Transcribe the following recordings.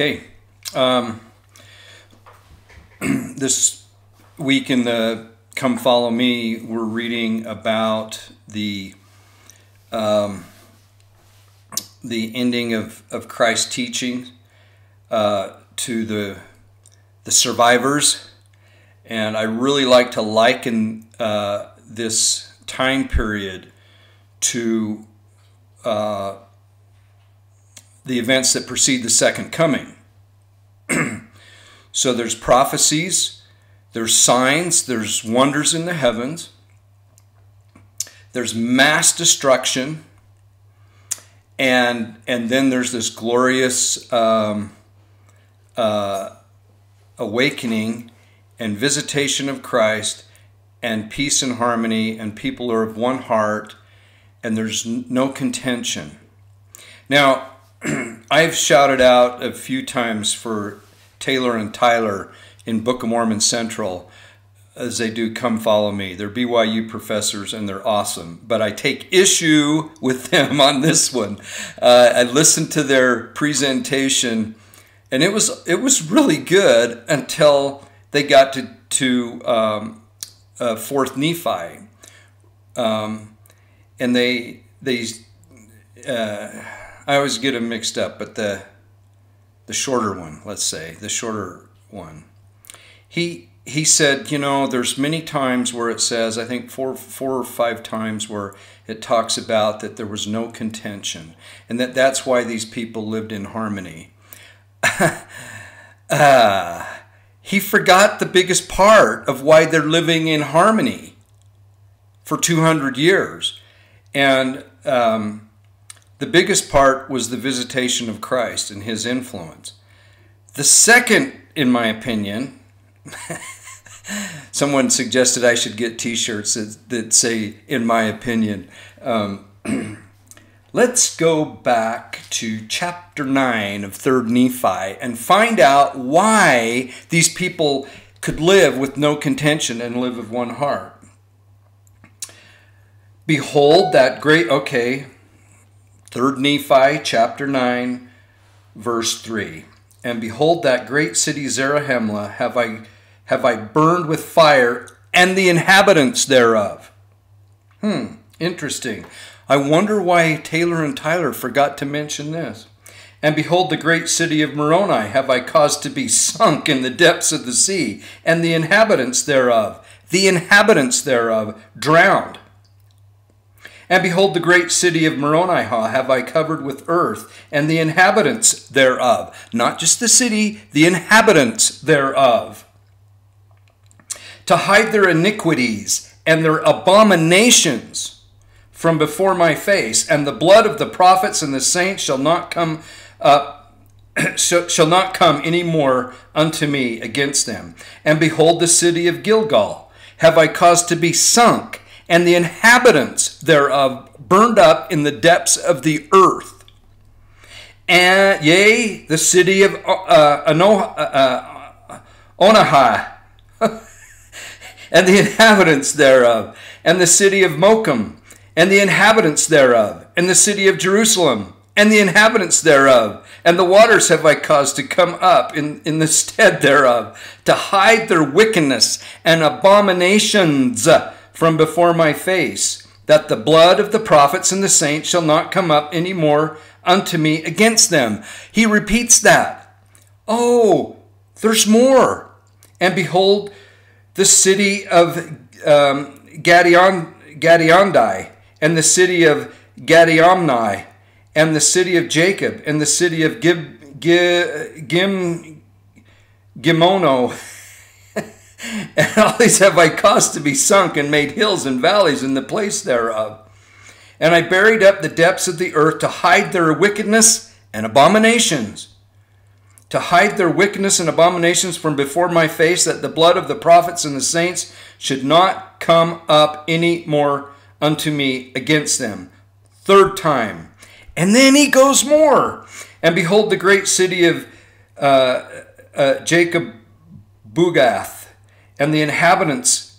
Okay. Um, this week in the Come Follow Me, we're reading about the um, the ending of, of Christ's teaching uh, to the the survivors, and I really like to liken uh, this time period to uh, the events that precede the second coming. so there's prophecies, there's signs, there's wonders in the heavens, there's mass destruction, and and then there's this glorious um, uh, awakening and visitation of Christ and peace and harmony and people are of one heart and there's no contention. Now, I've shouted out a few times for Taylor and Tyler in Book of Mormon Central as they do Come Follow Me. They're BYU professors and they're awesome. But I take issue with them on this one. Uh, I listened to their presentation and it was it was really good until they got to to um, uh, Fourth Nephi, um, and they they uh, I always get them mixed up, but the the shorter one, let's say the shorter one, he he said, you know, there's many times where it says, I think four four or five times where it talks about that there was no contention, and that that's why these people lived in harmony. uh, he forgot the biggest part of why they're living in harmony for 200 years. And um, the biggest part was the visitation of Christ and his influence. The second, in my opinion, someone suggested I should get t shirts that, that, say, in my opinion. Um, Let's go back to chapter 9 of 3rd Nephi and find out why these people could live with no contention and live of one heart. Behold that great, okay, 3rd Nephi chapter 9, verse 3. And behold that great city Zarahemla have I, have I burned with fire and the inhabitants thereof. Hmm, interesting. I wonder why Taylor and Tyler forgot to mention this. And behold, the great city of Moroni have I caused to be sunk in the depths of the sea, and the inhabitants thereof, the inhabitants thereof, drowned. And behold, the great city of Moroni have I covered with earth, and the inhabitants thereof, not just the city, the inhabitants thereof, to hide their iniquities and their abominations from before my face, and the blood of the prophets and the saints shall not come uh, shall not come any more unto me against them. And behold, the city of Gilgal have I caused to be sunk, and the inhabitants thereof burned up in the depths of the earth. And yea, the city of uh, Anoh, uh, uh, Onahai, and the inhabitants thereof, and the city of Mocum, and the inhabitants thereof, and the city of Jerusalem, and the inhabitants thereof, and the waters have I caused to come up in, in the stead thereof, to hide their wickedness and abominations from before my face, that the blood of the prophets and the saints shall not come up any more unto me against them. He repeats that. Oh, there's more. And behold, the city of um, Gadion, Gadiandi, and the city of Gadiamni, and the city of Jacob, and the city of Gib, Gim, Gimono. and all these have I caused to be sunk, and made hills and valleys in the place thereof. And I buried up the depths of the earth to hide their wickedness and abominations to hide their wickedness and abominations from before my face, that the blood of the prophets and the saints should not come up any more unto me against them. Third time. And then he goes more. And behold, the great city of uh, uh, Jacob Bugath, and the inhabitants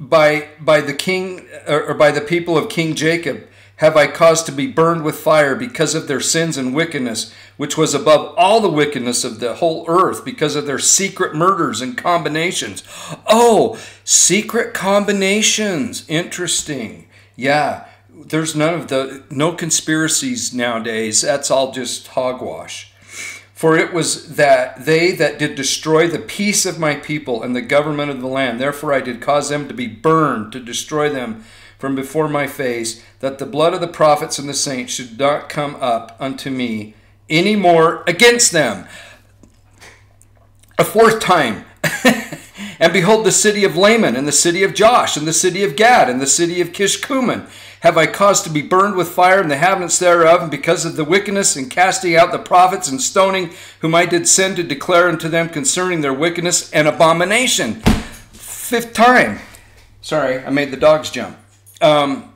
by, by the king or by the people of King Jacob have I caused to be burned with fire because of their sins and wickedness, which was above all the wickedness of the whole earth because of their secret murders and combinations. Oh, secret combinations. Interesting. Yeah, there's none of the, no conspiracies nowadays. That's all just hogwash. For it was that they that did destroy the peace of my people and the government of the land. Therefore I did cause them to be burned, to destroy them from before my face, that the blood of the prophets and the saints should not come up unto me any more against them. A fourth time. and behold, the city of Laman, and the city of Josh, and the city of Gad, and the city of Kishkumen have I caused to be burned with fire, and the inhabitants thereof, and because of the wickedness and casting out the prophets and stoning, whom I did send to declare unto them concerning their wickedness and abomination. Fifth time. Sorry, I made the dogs jump. Um,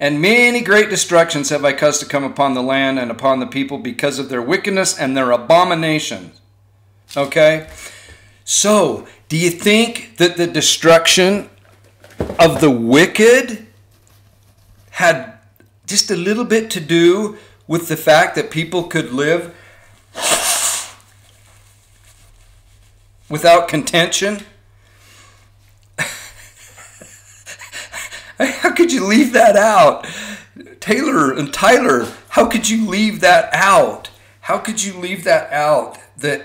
and many great destructions have I caused to come upon the land and upon the people because of their wickedness and their abominations. Okay? So, do you think that the destruction of the wicked had just a little bit to do with the fact that people could live without contention? How could you leave that out? Taylor and Tyler, how could you leave that out? How could you leave that out? That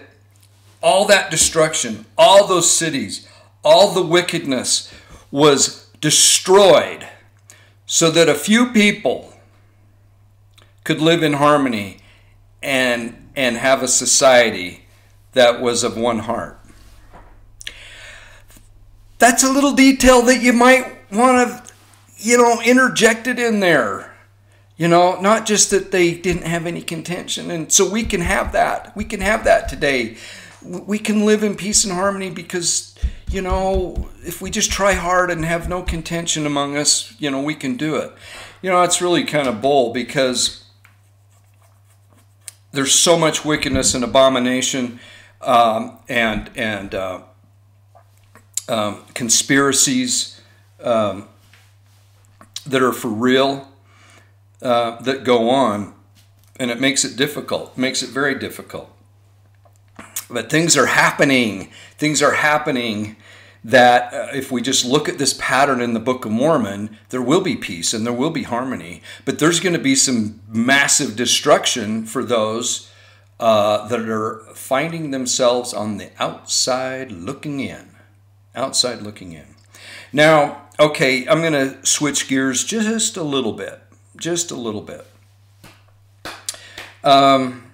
all that destruction, all those cities, all the wickedness was destroyed so that a few people could live in harmony and, and have a society that was of one heart. That's a little detail that you might want to, you know, interject it in there. You know, not just that they didn't have any contention. And so we can have that. We can have that today. We can live in peace and harmony because you know, if we just try hard and have no contention among us, you know, we can do it. You know, it's really kind of bold because there's so much wickedness and abomination um, and and uh, um, conspiracies um, that are for real uh, that go on, and it makes it difficult. Makes it very difficult. But things are happening. Things are happening that uh, if we just look at this pattern in the Book of Mormon, there will be peace and there will be harmony. But there's going to be some massive destruction for those uh, that are finding themselves on the outside looking in. Outside looking in. Now, okay, I'm going to switch gears just a little bit. Just a little bit. Um,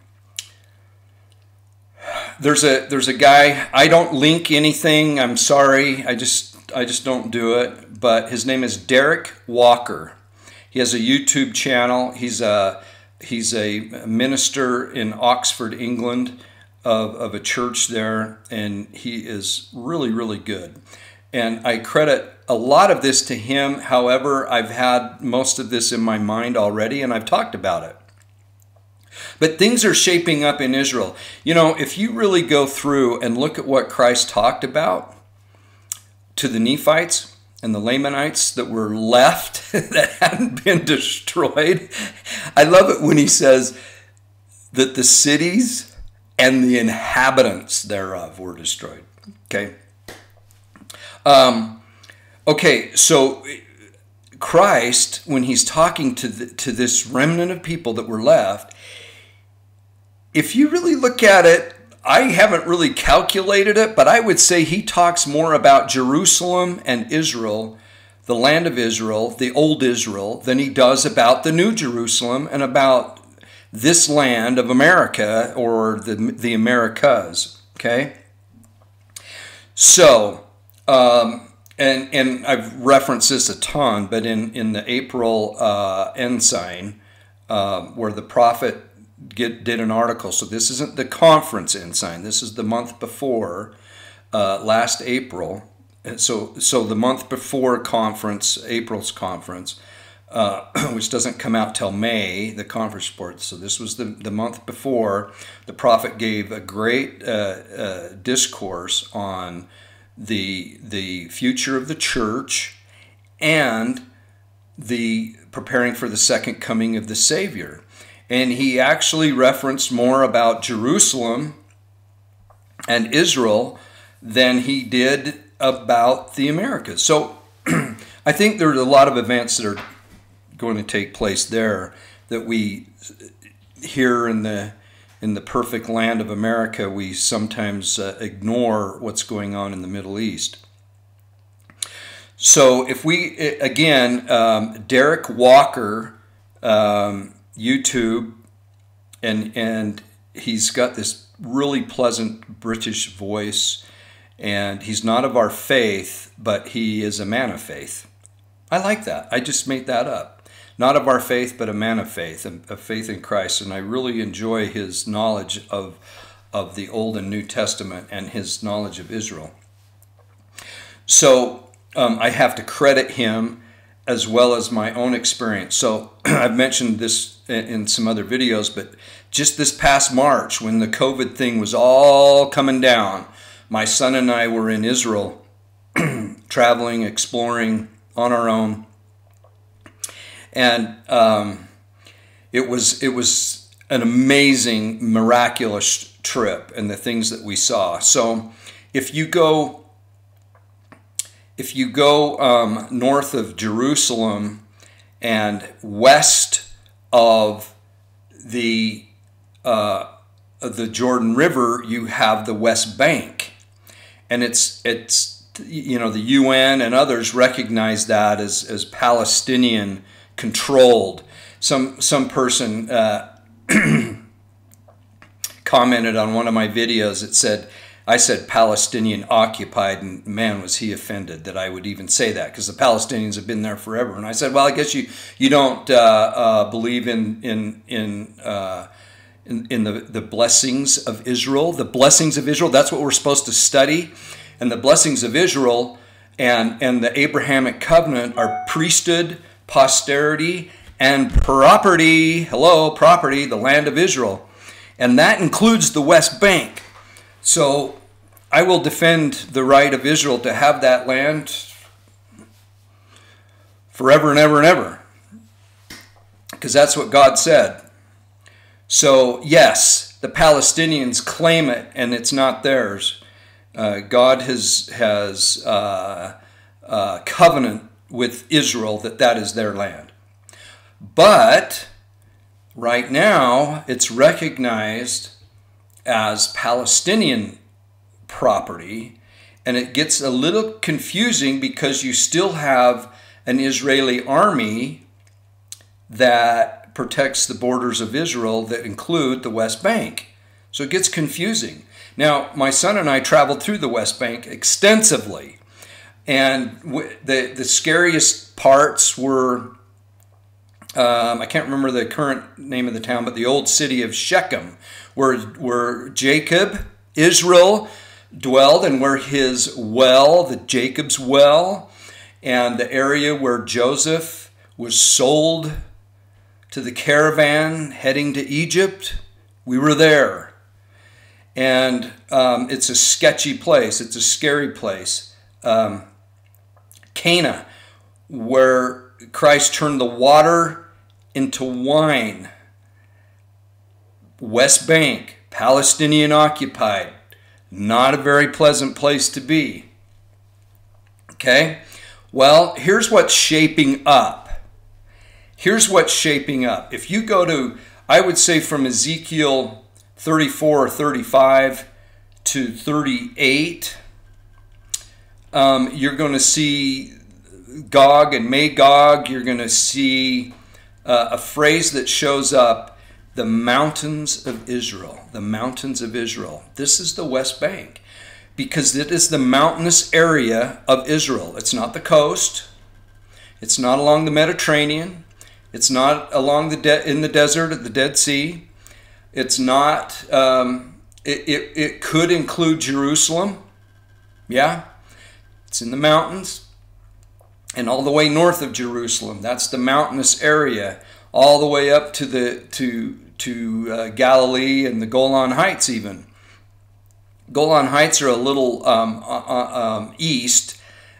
there's a there's a guy. I don't link anything. I'm sorry. I just I just don't do it. But his name is Derek Walker. He has a YouTube channel. He's a he's a minister in Oxford, England, of, of a church there, and he is really really good. And I credit a lot of this to him. However, I've had most of this in my mind already, and I've talked about it. But things are shaping up in Israel. You know, if you really go through and look at what Christ talked about to the Nephites and the Lamanites that were left that hadn't been destroyed, I love it when he says that the cities and the inhabitants thereof were destroyed. Okay. Um, okay, so Christ, when he's talking to the, to this remnant of people that were left, if you really look at it, I haven't really calculated it, but I would say he talks more about Jerusalem and Israel, the land of Israel, the old Israel, than he does about the new Jerusalem and about this land of America or the, the Americas. Okay? So, um, and, and I've referenced this a ton, but in, in the April uh, ensign, uh, where the prophet get, did an article. So this isn't the conference ensign. This is the month before, uh, last April. So, so the month before conference, April's conference, uh, which doesn't come out till May, the conference report. So this was the, the month before. The prophet gave a great uh, uh, discourse on the the future of the church and the preparing for the second coming of the Savior. And he actually referenced more about Jerusalem and Israel than he did about the Americas. So I think there are a lot of events that are going to take place there that we here in the in the perfect land of America we sometimes uh, ignore what's going on in the Middle East. So if we again, um, Derek Walker, um, YouTube, and and he's got this really pleasant British voice, and he's not of our faith, but he is a man of faith. I like that. I just made that up. Not of our faith, but a man of faith, a faith in Christ, and I really enjoy his knowledge of of the Old and New Testament and his knowledge of Israel. So um, I have to credit him as well as my own experience. So I've mentioned this in some other videos, but just this past March when the COVID thing was all coming down, my son and I were in Israel traveling, exploring on our own. And um, it was it was an amazing, miraculous trip and the things that we saw. So if you go if you go um, north of Jerusalem and west of the uh, the Jordan River, you have the West Bank, and it's it's you know the UN and others recognize that as as Palestinian controlled. Some some person uh, commented on one of my videos. It said I said Palestinian occupied, and man, was he offended that I would even say that because the Palestinians have been there forever. And I said, well, I guess you you don't uh, uh, believe in in in, uh, in in the the blessings of Israel. The blessings of Israel. That's what we're supposed to study, and the blessings of Israel and and the Abrahamic covenant are priesthood, posterity, and property. Hello, property, the land of Israel, and that includes the West Bank. So I will defend the right of Israel to have that land forever and ever and ever. Because that's what God said. So, yes, the Palestinians claim it and it's not theirs. Uh, God has, has uh, uh, covenant with Israel that that is their land. But right now, it's recognized as Palestinian property. And it gets a little confusing because you still have an Israeli army that protects the borders of Israel that include the West Bank. So it gets confusing. Now, my son and I traveled through the West Bank extensively. And the, the scariest parts were um, I can't remember the current name of the town, but the old city of Shechem, where, where Jacob, Israel, dwelled and where his well, the Jacob's well, and the area where Joseph was sold to the caravan heading to Egypt. We were there. And um, it's a sketchy place, it's a scary place. Um, Cana, where Christ turned the water into wine. West Bank, Palestinian occupied, not a very pleasant place to be. Okay? Well, here's what's shaping up. Here's what's shaping up. If you go to, I would say from Ezekiel 34 or 35 to 38, um, you're going to see Gog and Magog. You're going to see uh, a phrase that shows up the mountains of Israel. The mountains of Israel. This is the West Bank because it is the mountainous area of Israel. It's not the coast. It's not along the Mediterranean. It's not along the in the desert at the Dead Sea. It's not. Um, it, it, it could include Jerusalem. Yeah, it's in the mountains and all the way north of Jerusalem. That's the mountainous area, all the way up to the to to uh, Galilee and the Golan Heights, even. Golan Heights are a little um, uh, uh um, east,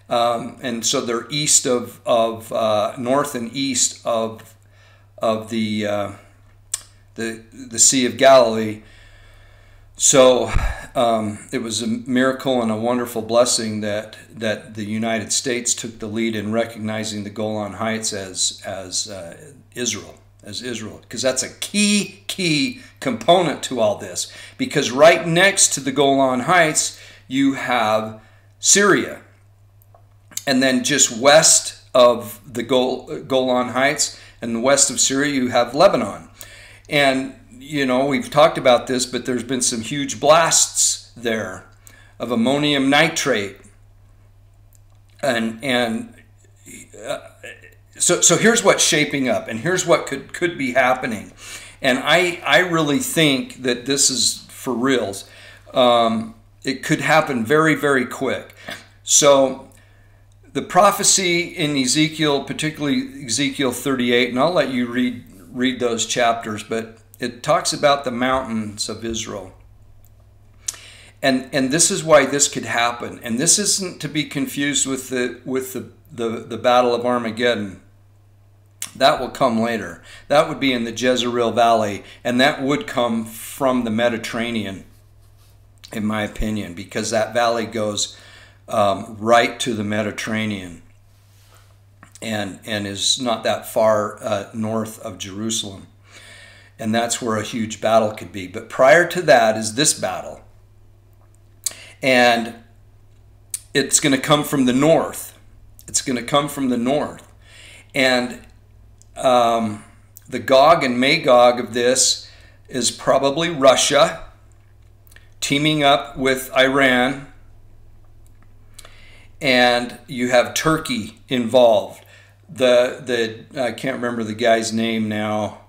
um, and so they're east of of uh, north and east of of the uh, the, the Sea of Galilee. So um, it was a miracle and a wonderful blessing that, that the United States took the lead in recognizing the Golan Heights as, as uh, Israel, as Israel, because that's a key, key component to all this. Because right next to the Golan Heights, you have Syria. And then just west of the Golan Heights and west of Syria, you have Lebanon. And, you know, we've talked about this, but there's been some huge blasts there of ammonium nitrate. And, and uh, so, so here's what's shaping up, and here's what could, could be happening. And I, I really think that this is for reals. Um, it could happen very, very quick. So the prophecy in Ezekiel, particularly Ezekiel 38, and I'll let you read read those chapters, but it talks about the mountains of Israel. And and this is why this could happen. And this isn't to be confused with the with the, the, the battle of Armageddon. That will come later. That would be in the Jezreel Valley, and that would come from the Mediterranean, in my opinion, because that valley goes um, right to the Mediterranean and, and is not that far uh, north of Jerusalem. And that's where a huge battle could be. But prior to that is this battle. And it's going to come from the north. It's going to come from the north. And um, the Gog and Magog of this is probably Russia teaming up with Iran and you have Turkey involved. The the I can't remember the guy's name now,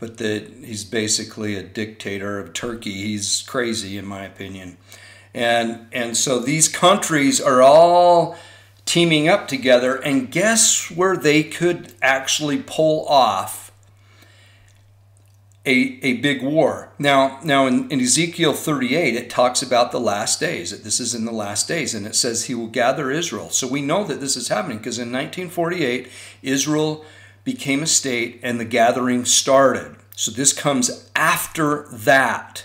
but the he's basically a dictator of Turkey. He's crazy in my opinion. And and so these countries are all teaming up together and guess where they could actually pull off a, a big war. Now, now in, in, Ezekiel 38, it talks about the last days, this is in the last days, and it says he will gather Israel. So we know that this is happening because in 1948, Israel became a state and the gathering started. So this comes after that,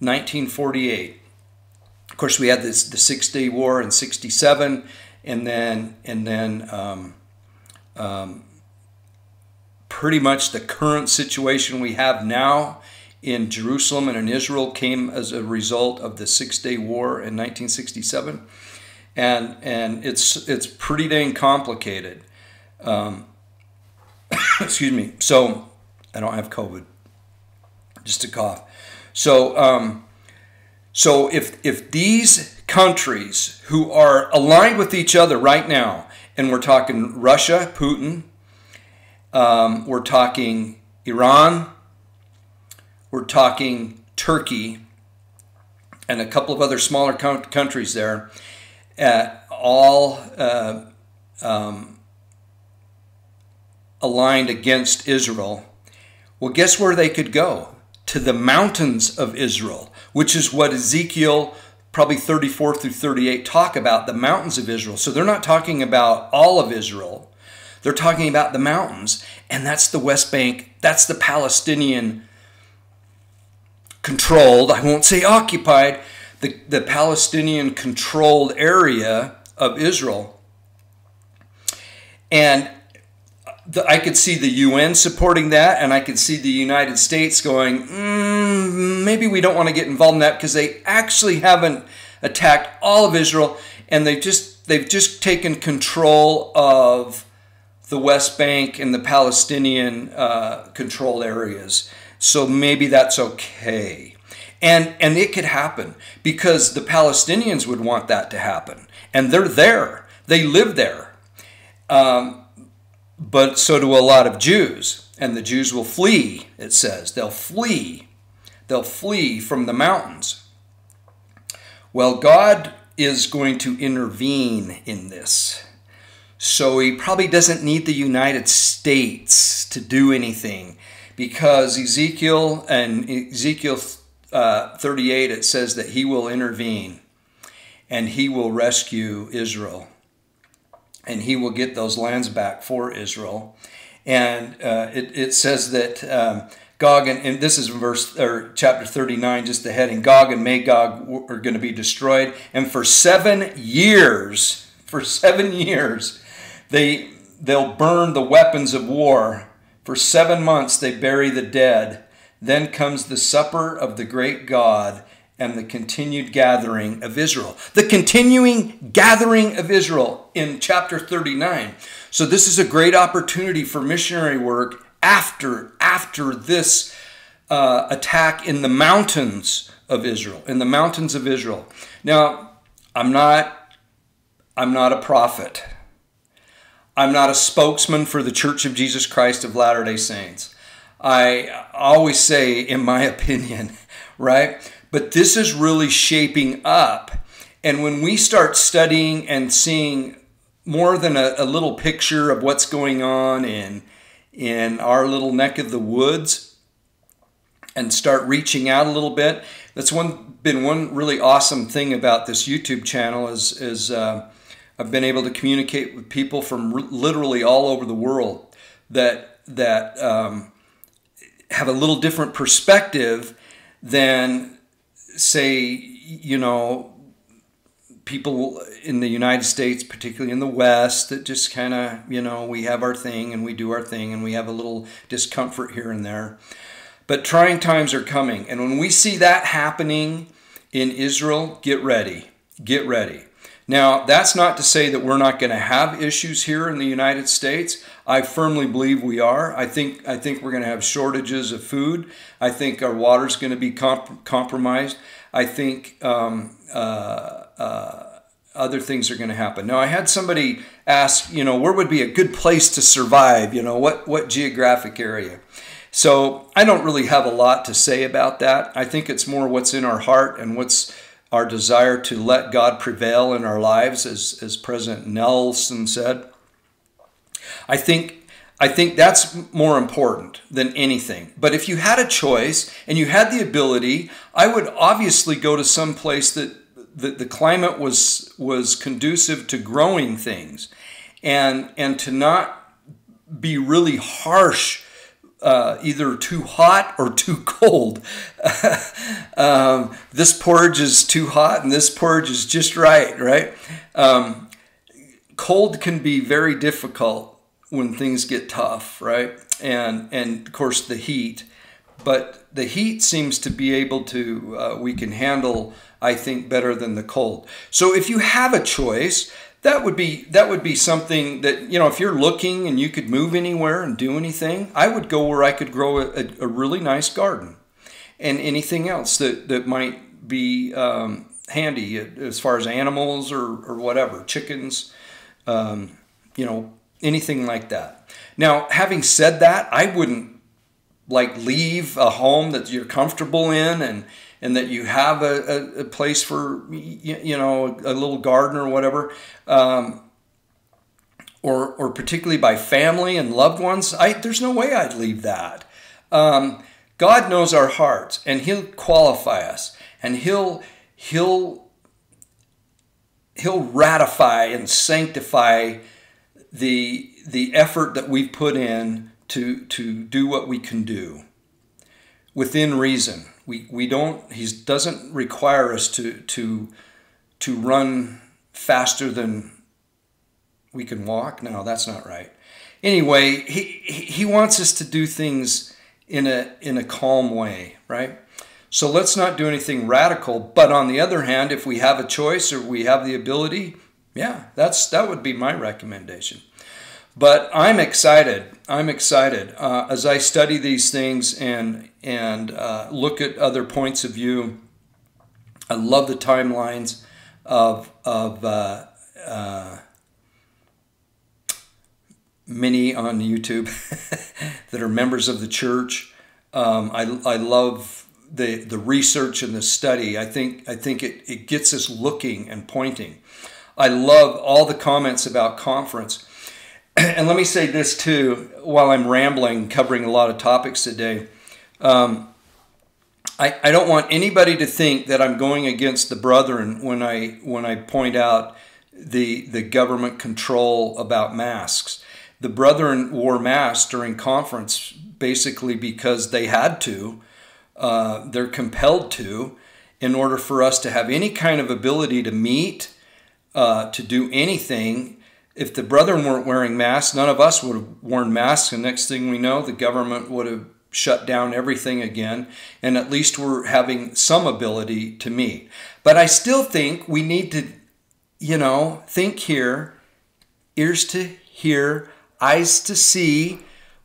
1948. Of course, we had this the Six Day War in '67, and then and then um, um, pretty much the current situation we have now in Jerusalem and in Israel came as a result of the Six Day War in 1967, and and it's it's pretty dang complicated. Um, excuse me. So I don't have COVID, just a cough. So um, so if if these countries who are aligned with each other right now, and we're talking Russia, Putin, um, we're talking Iran, we're talking Turkey, and a couple of other smaller countries there, uh, all uh, um, aligned against Israel. Well, guess where they could go? To the mountains of Israel, which is what Ezekiel probably 34 through 38 talk about the mountains of Israel. So they're not talking about all of Israel. They're talking about the mountains, and that's the West Bank. That's the Palestinian controlled, I won't say occupied, the, the Palestinian controlled area of Israel. And the, I could see the UN supporting that, and I could see the United States going, mm, maybe we don't want to get involved in that because they actually haven't attacked all of Israel, and they just they've just taken control of the West Bank and the Palestinian uh, controlled areas. So maybe that's okay. And, and it could happen because the Palestinians would want that to happen. And they're there, they live there. Um, but so do a lot of Jews. And the Jews will flee, it says. They'll flee. They'll flee from the mountains. Well, God is going to intervene in this. So he probably doesn't need the United States to do anything because Ezekiel and Ezekiel uh, 38 it says that he will intervene and he will rescue Israel and he will get those lands back for Israel. And uh, it, it, says that um, Gog and, and this is verse or chapter 39, just the heading. Gog and Magog are going to be destroyed, and for seven years, for seven years, they they'll burn the weapons of war. For seven months they bury the dead. Then comes the supper of the great God and the continued gathering of Israel. The continuing gathering of Israel in chapter 39. So this is a great opportunity for missionary work after after this uh, attack in the mountains of Israel, in the mountains of Israel. Now, I'm not I'm not a prophet. I'm not a spokesman for the Church of Jesus Christ of Latter-day Saints. I always say in my opinion, right? But this is really shaping up. And when we start studying and seeing more than a, a little picture of what's going on in in our little neck of the woods and start reaching out a little bit. That's one been one really awesome thing about this YouTube channel is is uh, I've been able to communicate with people from literally all over the world that that um, have a little different perspective than say you know people in the United States, particularly in the West, that just kind of, you know, we have our thing and we do our thing and we have a little discomfort here and there. But trying times are coming. And when we see that happening in Israel, get ready. Get ready. Now, that's not to say that we're not going to have issues here in the United States. I firmly believe we are. I think I think we're going to have shortages of food. I think our water's going to be comp compromised. I think um, uh, uh, other things are going to happen. Now, I had somebody ask, you know, where would be a good place to survive? You know, what what geographic area? So I don't really have a lot to say about that. I think it's more what's in our heart and what's our desire to let God prevail in our lives, as, as President Nelson said. I think I think that's more important than anything. But if you had a choice and you had the ability, I would obviously go to some place that the, the climate was was conducive to growing things and and to not be really harsh uh, either too hot or too cold. um, this porridge is too hot and this porridge is just right, right? Um, cold can be very difficult when things get tough, right? And and of course the heat, but the heat seems to be able to uh, we can handle I think better than the cold. So if you have a choice, that would be that would be something that you know if you're looking and you could move anywhere and do anything, I would go where I could grow a, a really nice garden, and anything else that that might be um, handy as far as animals or or whatever, chickens, um, you know, anything like that. Now, having said that, I wouldn't like leave a home that you're comfortable in and and that you have a, a, a place for you know a little garden or whatever um, or or particularly by family and loved ones I there's no way I'd leave that. Um, God knows our hearts and he'll qualify us and he'll he'll he'll ratify and sanctify the the effort that we've put in to, to do what we can do within reason. We, we don't, he doesn't require us to, to, to run faster than we can walk. No, that's not right. Anyway, he, he wants us to do things in a, in a calm way, right? So let's not do anything radical. But on the other hand, if we have a choice or we have the ability, yeah, that's that would be my recommendation. But I'm excited. I'm excited uh, as I study these things and and uh, look at other points of view. I love the timelines of of uh, uh many on YouTube that are members of the church. Um, I, I love the the research and the study. I think I think it, it gets us looking and pointing. I love all the comments about conference and let me say this too, while I'm rambling, covering a lot of topics today. Um, I, I don't want anybody to think that I'm going against the brethren when I when I point out the the government control about masks. The brethren wore masks during conference basically because they had to. Uh, they're compelled to in order for us to have any kind of ability to meet, uh, to do anything. If the brethren weren't wearing masks, none of us would have worn masks. And next thing we know, the government would have shut down everything again. And at least we're having some ability to meet. But I still think we need to, you know, think here, ears to hear, eyes to see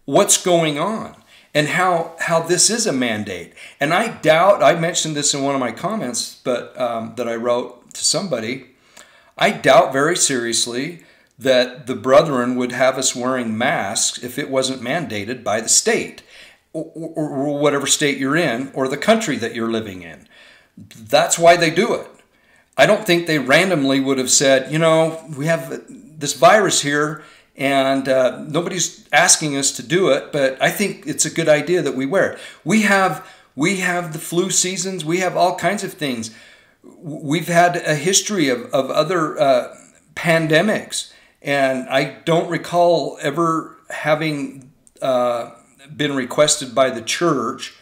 what's going on and how how this is a mandate. And I doubt I mentioned this in one of my comments, but um, that I wrote to somebody. I doubt very seriously that the brethren would have us wearing masks if it wasn't mandated by the state or, or, or whatever state you're in or the country that you're living in. That's why they do it. I don't think they randomly would have said, you know, we have this virus here and uh, nobody's asking us to do it, but I think it's a good idea that we wear it. We have we have the flu seasons. We have all kinds of things. We've had a history of, of other uh, pandemics, and I don't recall ever having uh, been requested by the church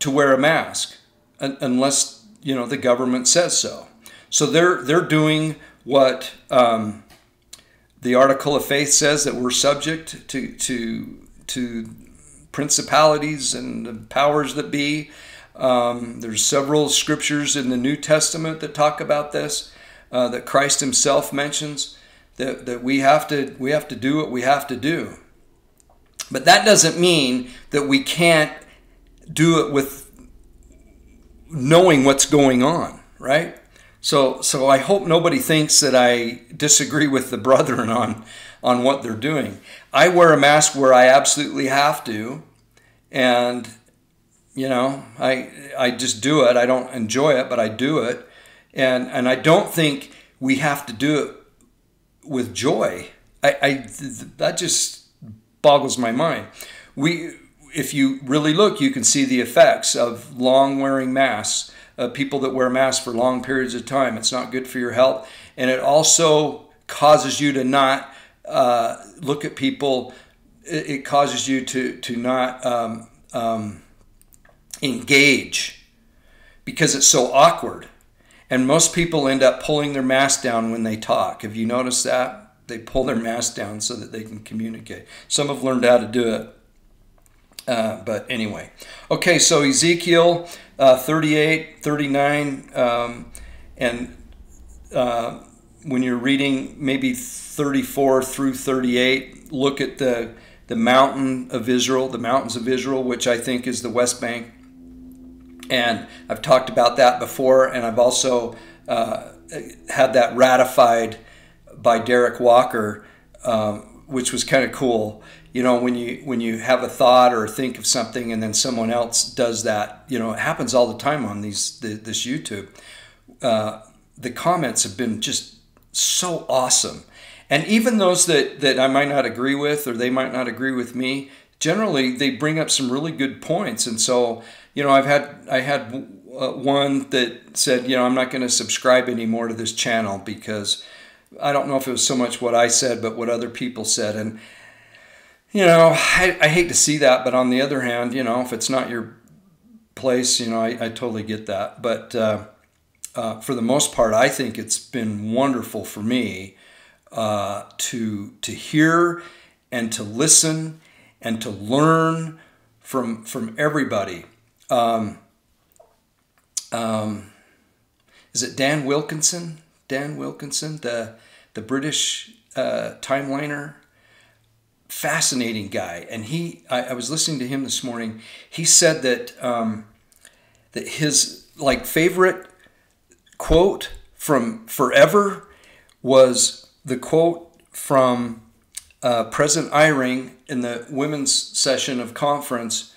to wear a mask unless you know the government says so. So they're they're doing what um, the article of faith says that we're subject to to to principalities and powers that be. Um, there's several scriptures in the New Testament that talk about this. Uh, that Christ Himself mentions that, that we have to we have to do what we have to do. But that doesn't mean that we can't do it with knowing what's going on, right? So, so I hope nobody thinks that I disagree with the brethren on, on what they're doing. I wear a mask where I absolutely have to, and you know, I I just do it. I don't enjoy it, but I do it, and and I don't think we have to do it with joy. I, I that just boggles my mind. We, if you really look, you can see the effects of long wearing masks uh, people that wear masks for long periods of time. It's not good for your health. And it also causes you to not uh, look at people, it, it, causes you to, to not um, um, engage because it's so awkward. And most people end up pulling their mask down when they talk. Have you noticed that? They pull their mask down so that they can communicate. Some have learned how to do it. Uh, but anyway, okay, so Ezekiel uh, 38, 39, um, and uh, when you're reading maybe 34 through 38, look at the, the mountain of Israel, the mountains of Israel, which I think is the West Bank. And I've talked about that before, and I've also uh, had that ratified by Derek Walker, um, which was kind of cool. You know when you when you have a thought or think of something and then someone else does that you know it happens all the time on these the, this youtube. Uh, the comments have been just so awesome. And even those that that i might not agree with or they might not agree with me generally they bring up some really good points. And so you know i've had i had uh, one that said you know i'm not going to subscribe anymore to this channel because i don't know if it was so much what i said but what other people said and you know, I, I hate to see that, but on the other hand, you know, if it's not your place, you know, I, I totally get that. But uh, uh, for the most part, I think it's been wonderful for me uh, to to hear and to listen and to learn from from everybody. Um, um, is it Dan Wilkinson? Dan Wilkinson, the the British uh, timeliner fascinating guy. And he, I, I, was listening to him this morning. He said that um, that his like favorite quote from forever was the quote from uh, President Eyring in the women's session of conference,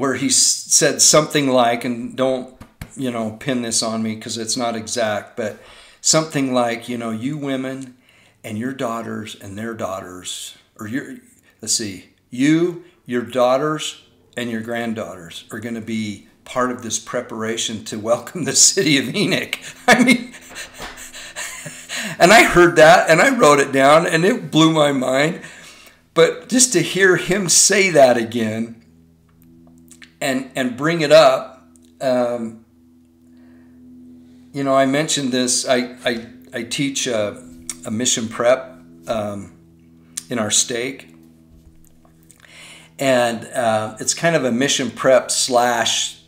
where he said something like, and don't you know pin this on me because it's not exact, but something like, you know, you women and your daughters and their daughters, or your let's see, you, your daughters, and your granddaughters are going to be part of this preparation to welcome the city of Enoch. I mean, and I heard that and I wrote it down and it blew my mind. but just to hear him say that again and and bring it up, um, you know, I mentioned this. I I, I teach a, a mission prep um, in our stake, and uh, it's kind of a mission prep slash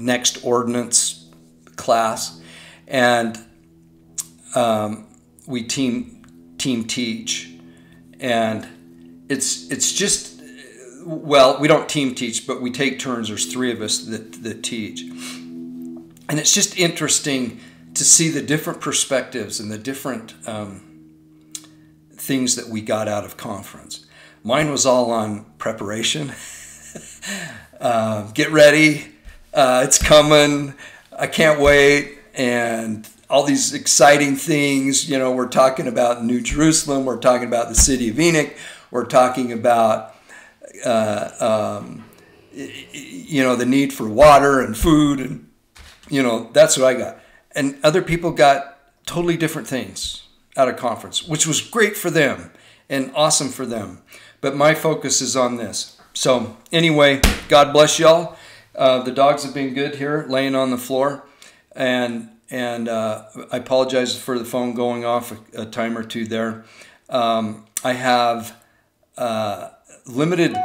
next ordinance class, and um, we team team teach, and it's it's just well we don't team teach, but we take turns. There's three of us that that teach, and it's just interesting to see the different perspectives and the different um, things that we got out of conference. Mine was all on preparation. uh, get ready, uh, it's coming. I can't wait, and all these exciting things. You know, we're talking about New Jerusalem. We're talking about the city of Enoch. We're talking about, uh, um, you know, the need for water and food, and you know, that's what I got. And other people got totally different things out of conference, which was great for them and awesome for them. But my focus is on this. So anyway, God bless y'all. Uh, the dogs have been good here, laying on the floor, and and uh, I apologize for the phone going off a, a time or two there. Um, I have uh, limited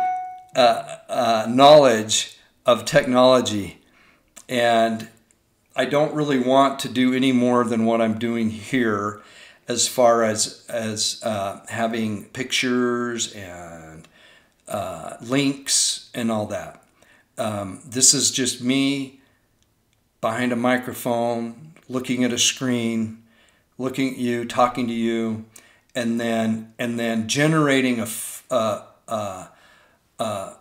uh, uh, knowledge of technology, and I don't really want to do any more than what I'm doing here, as far as as uh, having pictures and uh, links and all that. Um, this is just me behind a microphone, looking at a screen, looking at you, talking to you, and then and then generating a, a, a, a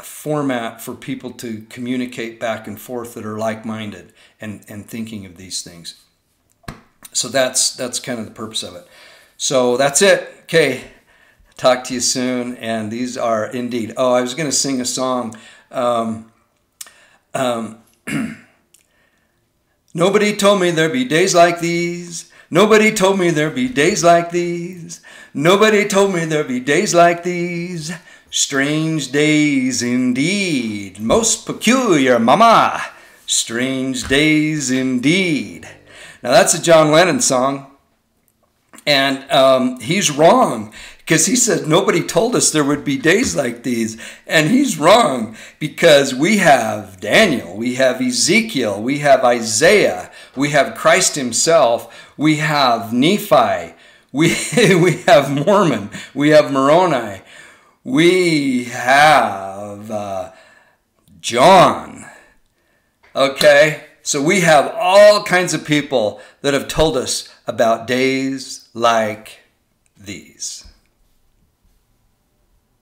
format for people to communicate back and forth that are like-minded and, and thinking of these things. So that's that's kind of the purpose of it. So that's it. Okay. Talk to you soon. And these are indeed. Oh, I was going to sing a song. Um, um, Nobody told me there'd be days like these. Nobody told me there'd be days like these. Nobody told me there'd be days like these. Strange days indeed. Most peculiar, mama. Strange days indeed. Now that's a John Lennon song. And um, he's wrong because he said nobody told us there would be days like these. And he's wrong because we have Daniel, we have Ezekiel, we have Isaiah, we have Christ himself, we have Nephi, we, we have Mormon, we have Moroni, we have uh, John. Okay? So we have all kinds of people that have told us about days like these.